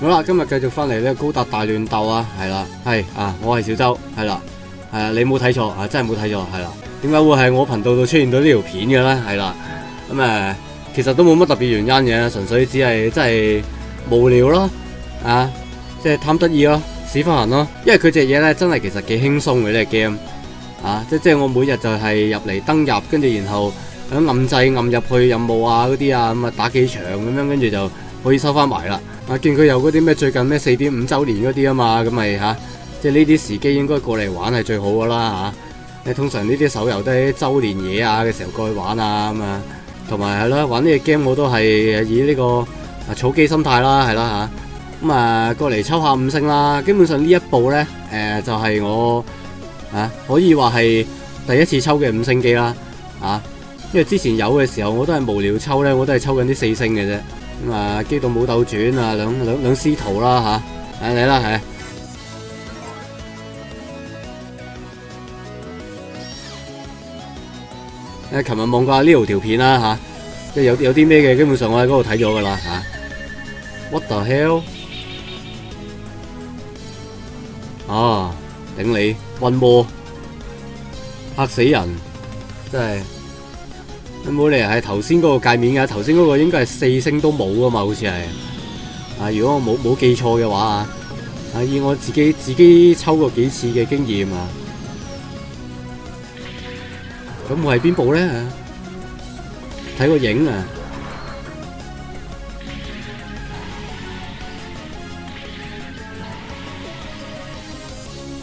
好啦，今日繼續翻嚟呢高達大亂鬥啊，係啦，係啊，我係小周，係啦，係啊，你冇睇錯啊，真係冇睇錯，係啦。點解會係我頻道度出現到呢條片嘅咧？係啦，咁、诶，其實都冇乜特別原因嘅，純粹只係真係無聊咯，啊，即係貪得意咯，屎忽痕咯。因為佢隻嘢咧真係其實幾輕鬆嘅呢个 game，啊，即即係我每日就係入嚟登入，跟住然後響暗掣暗入去任務啊嗰啲啊，咁啊打幾場咁樣，跟住就可以收翻埋啦。啊，見佢有嗰啲咩最近咩四點五週年嗰啲啊嘛，咁咪吓，即系呢啲時機應該過嚟玩係最好噶啦吓。你通常呢啲手游都系周年嘢啊嘅時候過去玩啊咁啊，同埋係啦，玩呢個 game 我都係以呢個啊草機心態啦，係啦吓。咁啊過嚟抽下五星啦，基本上呢一部咧誒、就係、我啊可以話係第一次抽嘅五星機啦，啊，因為之前有嘅時候我都係無聊抽咧，我都係抽緊啲四星嘅啫。咁啊，機動武鬥傳啊，兩兩兩師徒啦吓，誒嚟啦係。誒，琴日望過呢條片啦吓，即係有有啲咩嘅，基本上我喺嗰度睇咗噶啦吓。What the hell？啊，頂你溫魔，嚇死人，真係。冇理由係頭先嗰個界面㗎，頭先嗰個應該係四星都冇噶嘛，好似係。啊，如果我冇冇記錯嘅話啊，以我自己自己抽過幾次嘅經驗啊，咁會係邊部咧？睇個影啊！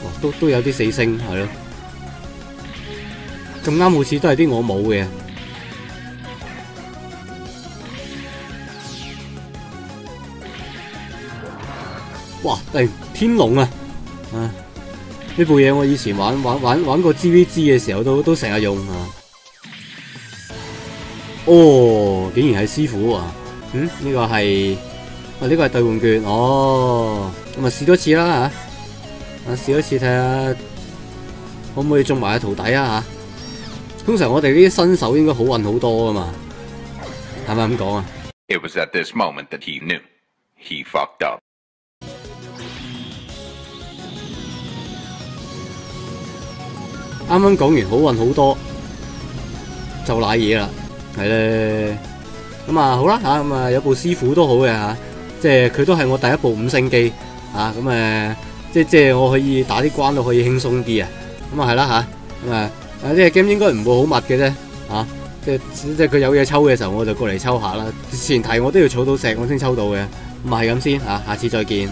哦，都都有啲四星係咯，咁啱好似都係啲我冇嘅。哇！突然天龍啊！啊，呢部嘢我以前玩玩玩玩過 GVG 嘅時候都都成日用啊。哦，竟然係師傅啊！嗯，呢、個係啊呢、個係兌換券哦。咁啊試多次啦嚇，啊試多次睇下可唔可以中埋個徒弟啊嚇。通常我哋呢啲新手應該好運好多噶嘛，係咪咁講啊？It was at this moment that he knew. He fucked up. 啱啱講完好運好多，就濑嘢啦，係咧。咁啊好啦吓，咁啊有部師傅都好嘅吓，即係佢都係我第一部五星機啊，咁诶，即即係我可以打啲關都可以輕鬆啲啊。咁啊係啦吓，咁啊啊呢個 game 應該唔會好密嘅啫，嚇，即係即系佢有嘢抽嘅時候我就過嚟抽下啦。前提我都要儲到石我先抽到嘅，咁啊係咁先嚇，下次再見。